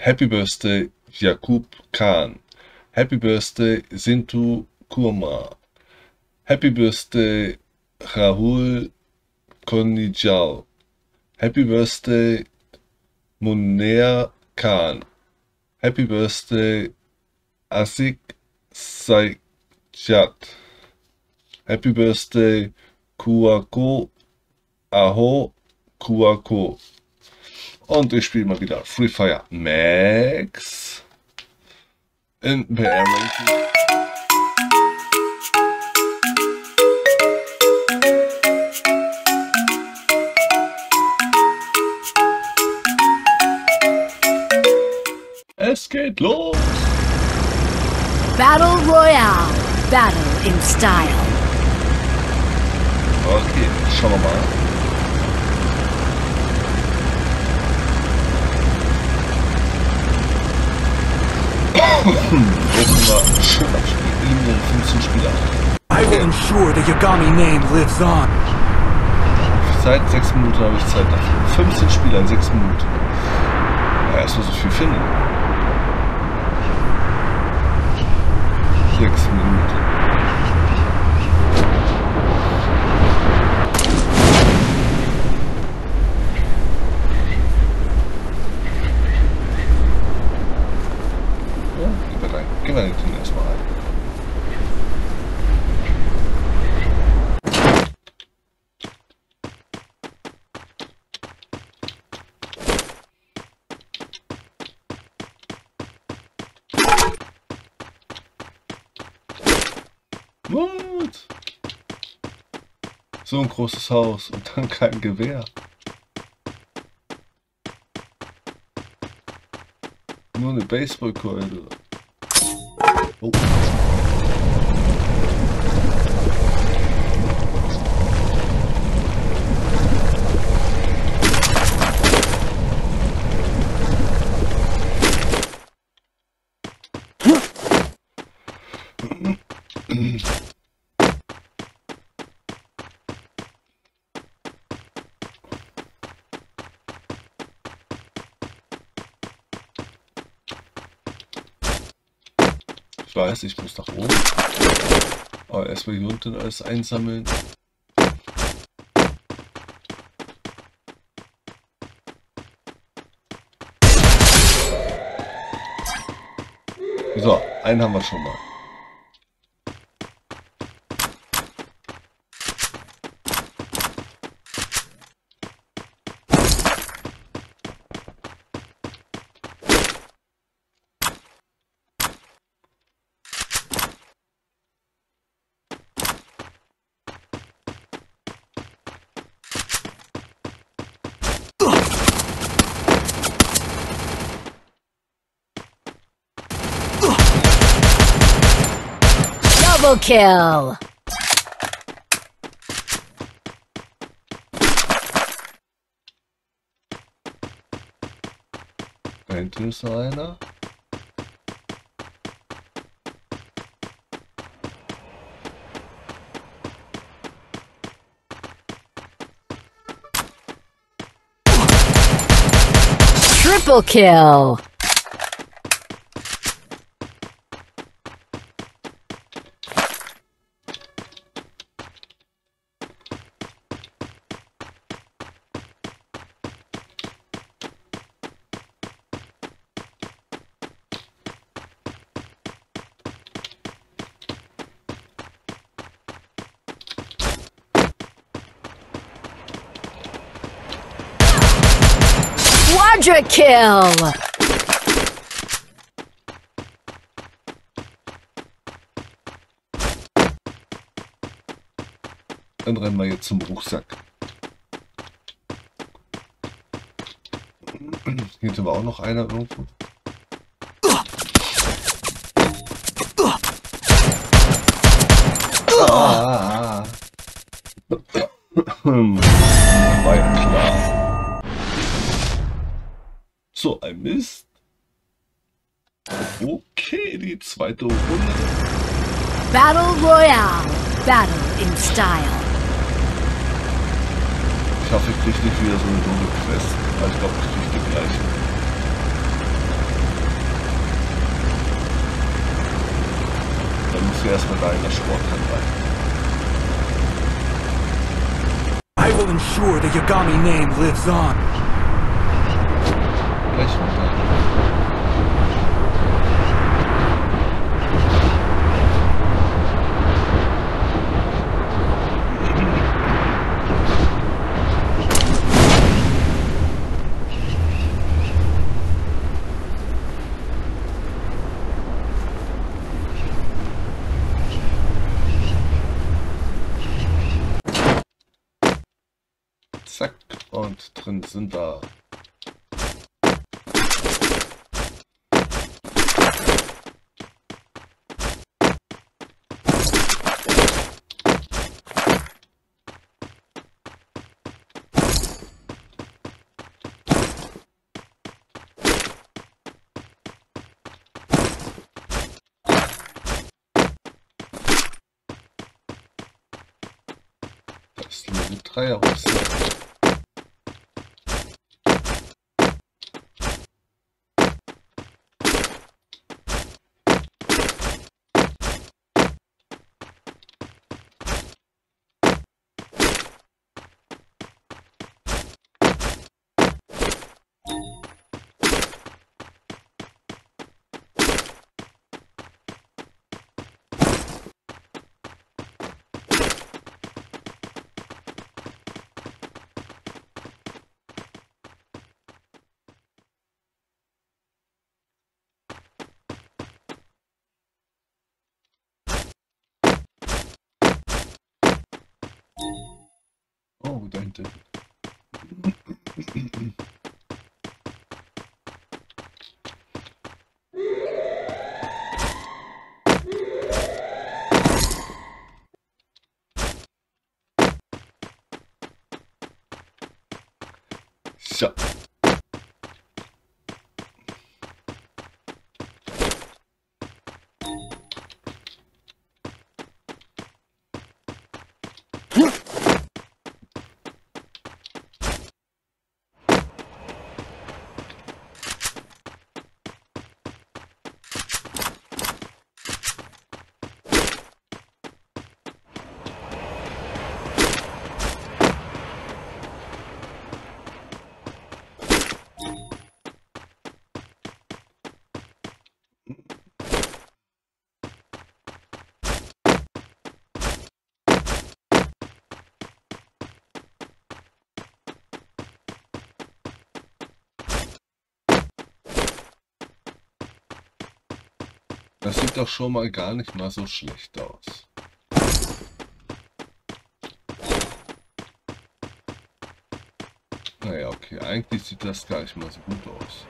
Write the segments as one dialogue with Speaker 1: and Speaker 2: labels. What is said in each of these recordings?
Speaker 1: Happy Birthday Jakub Khan. Happy Birthday Sintu Kurma. Happy Birthday Rahul Konijal. Happy Birthday Munner Khan. Happy Birthday Asik Saichat. Happy Birthday Kuako Aho Kuako. Und ich spiele mal wieder Free Fire Max in PR. Es geht los!
Speaker 2: Battle Royale. Battle in style.
Speaker 1: Okay, schauen wir mal. Jetzt wir schön abspielen. Eliminieren 15 Spieler.
Speaker 3: I will ensure the Yagami name lives on.
Speaker 1: Seit 6 Minuten habe ich Zeit dafür. 15 Spieler in 6 Minuten. Ja, erstmal so viel finden. 6 Minuten. Ja, gehen Tunnel erstmal rein. What? So ein großes Haus und dann kein Gewehr. Nur eine Baseballkeule. Oh. Weiß, ich muss nach oben. Aber erstmal hier unten alles einsammeln. So, einen haben wir schon mal.
Speaker 2: Double kill.
Speaker 1: Hinten ist einer.
Speaker 2: Triple kill. Quadra kill.
Speaker 1: Dann rennen wir jetzt zum Rucksack. Hinten war auch noch einer irgendwo. Ah. War Mist. Okay, die zweite Runde.
Speaker 2: Battle Royale. Battle in Style.
Speaker 1: Ich hoffe, ich kriege nicht wieder so eine dumme Quest. Weil ich glaube, ich kriege die gleiche. Dann muss ich erstmal da in der Sportkante rein.
Speaker 3: I will ensure the Yagami name lives on.
Speaker 1: Gleich runter. Zack, und drin sind wir. c'est l'arbitraire, c'est Rucksack. Oh, da hinten. So. Das sieht doch schon mal gar nicht mal so schlecht aus. Naja, okay, eigentlich sieht das gar nicht mal so gut aus.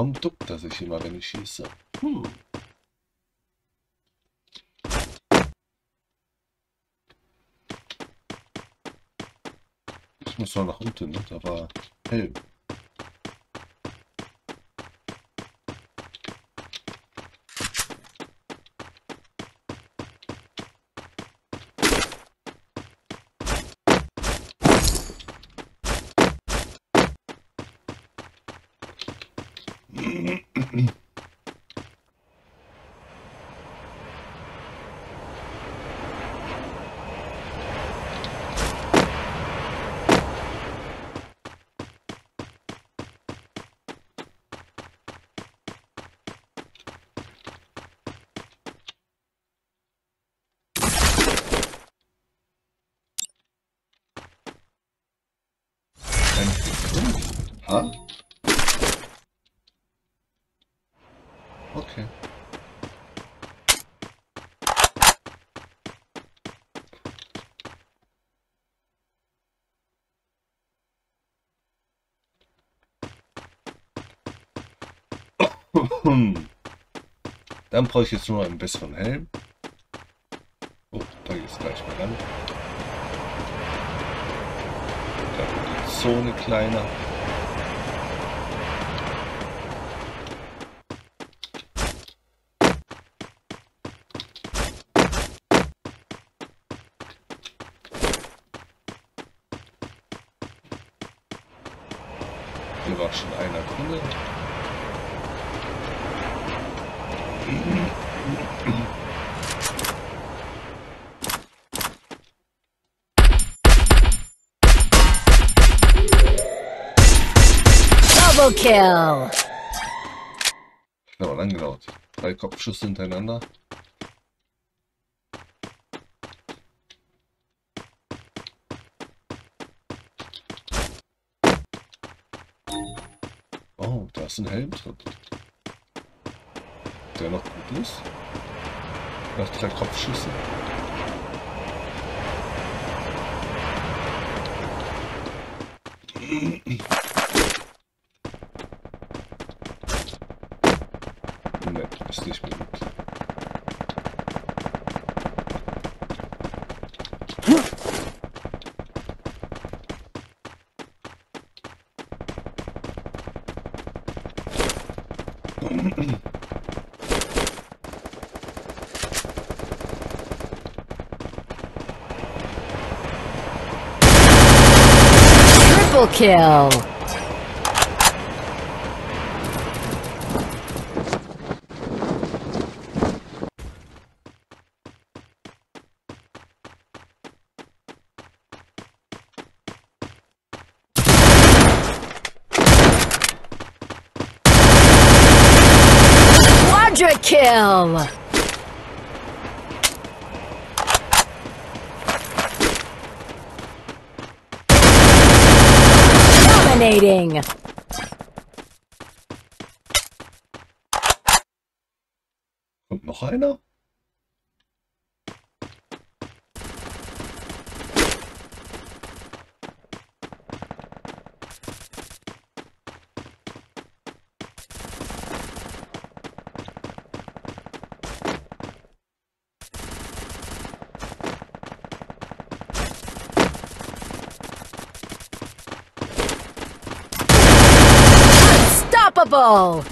Speaker 1: Warum duckt er sich immer, wenn ich schieße? Hm. Ich muss noch nach unten, ne? Da war hell. Aha. Okay. Dann brauche ich jetzt nur einen besseren Helm. Oh, da geht's gleich mal ran. Da wird die Zone kleiner. Hier war schon einer drin.
Speaker 2: Double kill.
Speaker 1: Aber lang gedauert. Drei Kopfschüsse hintereinander. Oh, da ist ein Helm drin. Der noch gut ist. Nach drei Kopfschüssen. Ne,
Speaker 2: Triple kill. Kill. Dominating.
Speaker 1: Noch einer?
Speaker 2: Unstoppable.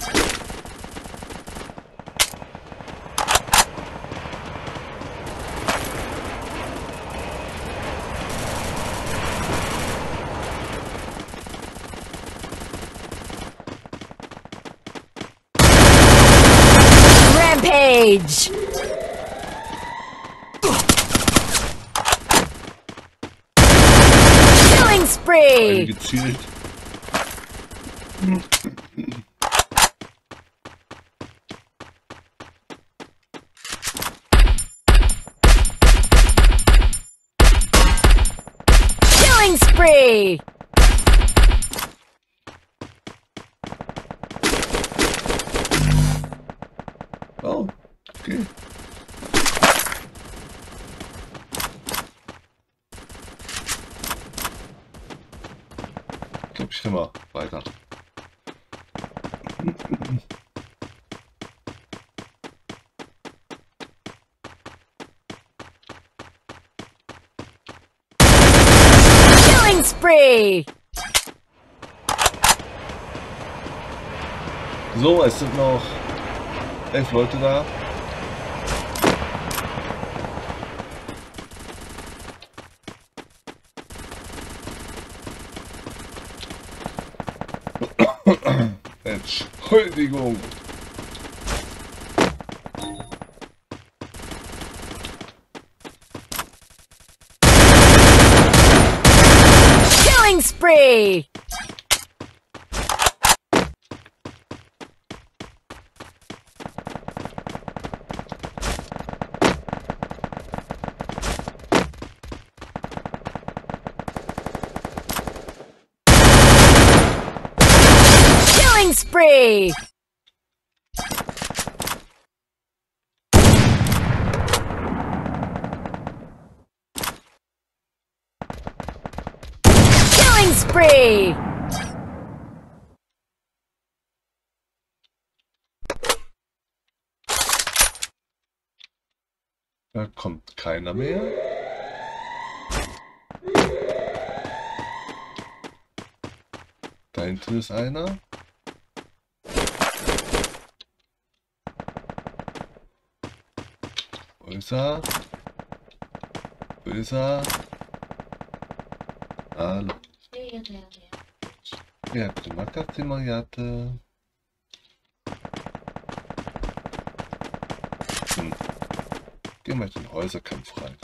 Speaker 2: Rampage. Killing spree. Spree.
Speaker 1: Oh, okay. Ich glaube, ich will mal weiter.
Speaker 2: Spree.
Speaker 1: So, es sind noch elf Leute da. Entschuldigung.
Speaker 2: Killing spree. spree! Killing spree!
Speaker 1: Da kommt keiner mehr. Da hinten ist einer. Wo ist er? Wo. Ja, prima Katzimariate. Hm. Gehen wir den Häuserkampf rein.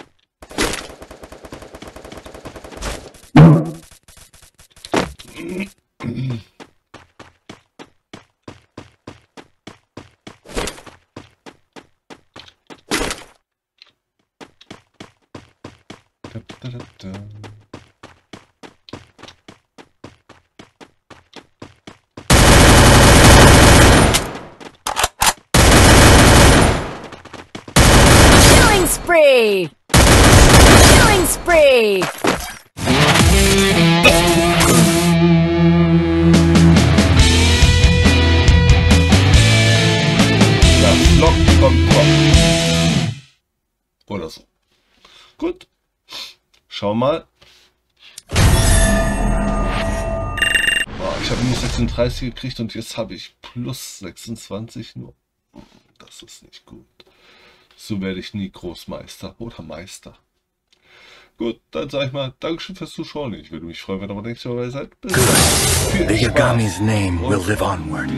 Speaker 2: Spree! Killing spree!
Speaker 1: Oder so. Gut. Schau mal. Boah, ich habe minus 36 gekriegt und jetzt habe ich plus 26 nur. Das ist nicht gut. So werde ich nie Großmeister oder Meister. Gut, dann sage ich mal Dankeschön fürs Zuschauen. Ich würde mich freuen, wenn ihr nächstes Mal dabei seid. Bis dann.
Speaker 3: Yagami's name will live onward.